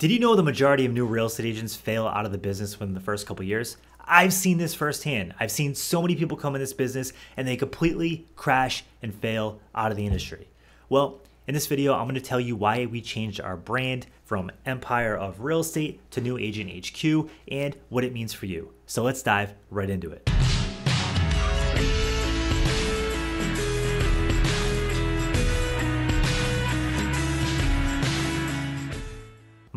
Did you know the majority of new real estate agents fail out of the business within the first couple years? I've seen this firsthand. I've seen so many people come in this business and they completely crash and fail out of the industry. Well, in this video, I'm going to tell you why we changed our brand from Empire of Real Estate to New Agent HQ and what it means for you. So let's dive right into it.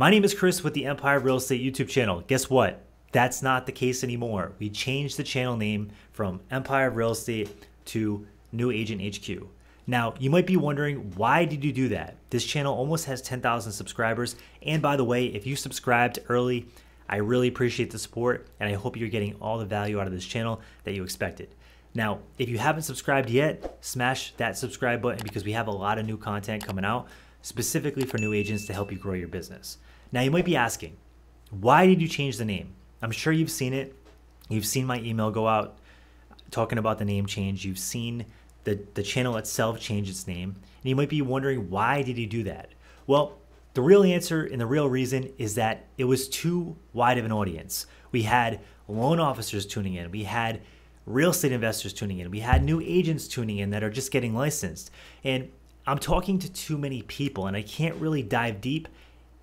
My name is Chris with the Empire Real Estate YouTube channel. Guess what? That's not the case anymore. We changed the channel name from Empire Real Estate to New Agent HQ. Now, you might be wondering, why did you do that? This channel almost has 10,000 subscribers. And by the way, if you subscribed early, I really appreciate the support and I hope you're getting all the value out of this channel that you expected. Now, if you haven't subscribed yet, smash that subscribe button because we have a lot of new content coming out specifically for new agents to help you grow your business. Now, you might be asking, why did you change the name? I'm sure you've seen it. You've seen my email go out talking about the name change. You've seen the, the channel itself change its name. And you might be wondering, why did he do that? Well, the real answer and the real reason is that it was too wide of an audience. We had loan officers tuning in. We had real estate investors tuning in. We had new agents tuning in that are just getting licensed. And I'm talking to too many people and I can't really dive deep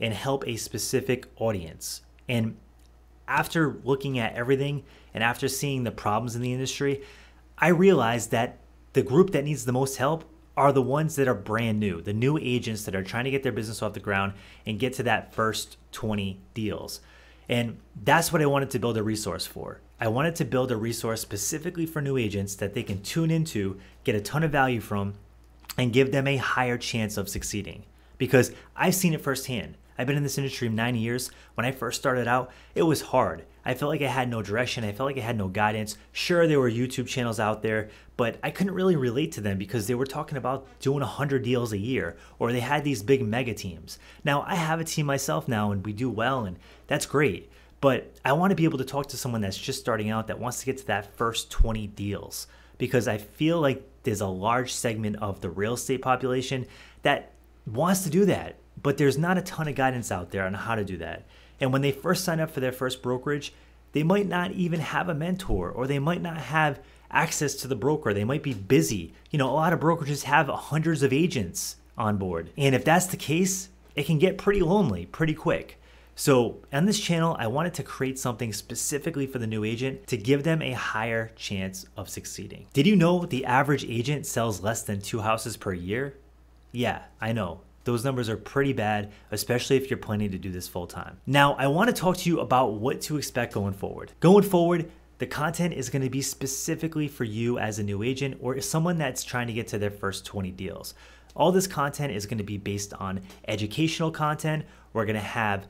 and help a specific audience. And after looking at everything and after seeing the problems in the industry, I realized that the group that needs the most help are the ones that are brand new, the new agents that are trying to get their business off the ground and get to that first 20 deals. And that's what I wanted to build a resource for. I wanted to build a resource specifically for new agents that they can tune into, get a ton of value from, and give them a higher chance of succeeding. Because I've seen it firsthand. I've been in this industry nine years. When I first started out, it was hard. I felt like I had no direction. I felt like I had no guidance. Sure, there were YouTube channels out there, but I couldn't really relate to them because they were talking about doing 100 deals a year or they had these big mega teams. Now, I have a team myself now and we do well, and that's great. But I want to be able to talk to someone that's just starting out that wants to get to that first 20 deals because I feel like there's a large segment of the real estate population that wants to do that, but there's not a ton of guidance out there on how to do that. And when they first sign up for their first brokerage, they might not even have a mentor or they might not have access to the broker. They might be busy. You know, a lot of brokerages have hundreds of agents on board. And if that's the case, it can get pretty lonely pretty quick. So, on this channel, I wanted to create something specifically for the new agent to give them a higher chance of succeeding. Did you know the average agent sells less than two houses per year? Yeah, I know. Those numbers are pretty bad, especially if you're planning to do this full time. Now, I want to talk to you about what to expect going forward. Going forward, the content is going to be specifically for you as a new agent or someone that's trying to get to their first 20 deals. All this content is going to be based on educational content. We're going to have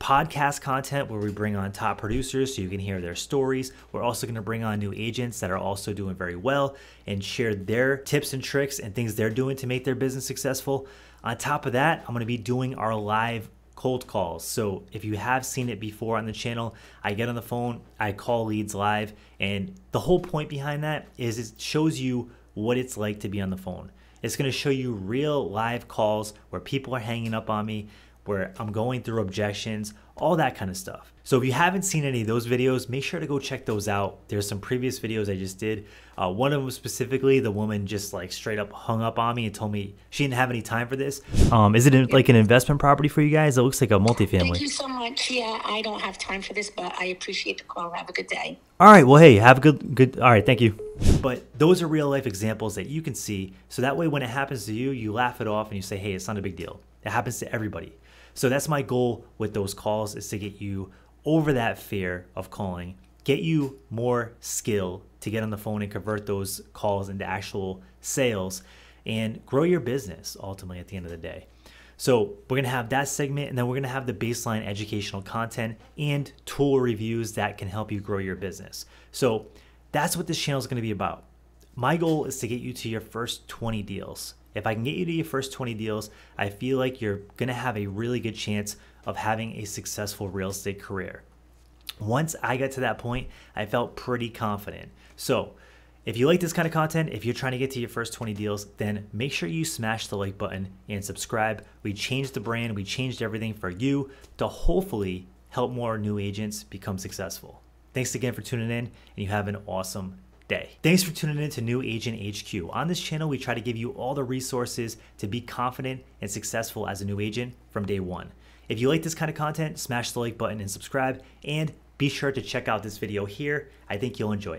podcast content where we bring on top producers so you can hear their stories. We're also going to bring on new agents that are also doing very well and share their tips and tricks and things they're doing to make their business successful. On top of that, I'm going to be doing our live cold calls. So if you have seen it before on the channel, I get on the phone, I call leads live, and the whole point behind that is it shows you what it's like to be on the phone. It's going to show you real live calls where people are hanging up on me, where I'm going through objections, all that kind of stuff. So if you haven't seen any of those videos, make sure to go check those out. There's some previous videos I just did. Uh, one of them specifically, the woman just like straight up hung up on me and told me she didn't have any time for this. Um, is it like an investment property for you guys? It looks like a multifamily. Thank you so much. Yeah, I don't have time for this, but I appreciate the call. Have a good day. All right. Well, hey, have a good, good. All right. Thank you. But those are real life examples that you can see. So that way, when it happens to you, you laugh it off and you say, hey, it's not a big deal. It happens to everybody. So that's my goal with those calls is to get you over that fear of calling, get you more skill to get on the phone and convert those calls into actual sales and grow your business ultimately at the end of the day. So, we're gonna have that segment, and then we're gonna have the baseline educational content and tool reviews that can help you grow your business. So, that's what this channel is gonna be about. My goal is to get you to your first 20 deals. If I can get you to your first 20 deals, I feel like you're gonna have a really good chance of having a successful real estate career. Once I got to that point, I felt pretty confident. So, If you like this kind of content, if you're trying to get to your first 20 deals, then make sure you smash the like button and subscribe. We changed the brand, we changed everything for you to hopefully help more new agents become successful. Thanks again for tuning in, and you have an awesome day. Thanks for tuning in to New Agent HQ. On this channel, we try to give you all the resources to be confident and successful as a new agent from day one. If you like this kind of content, smash the like button and subscribe, and be sure to check out this video here. I think you'll enjoy it.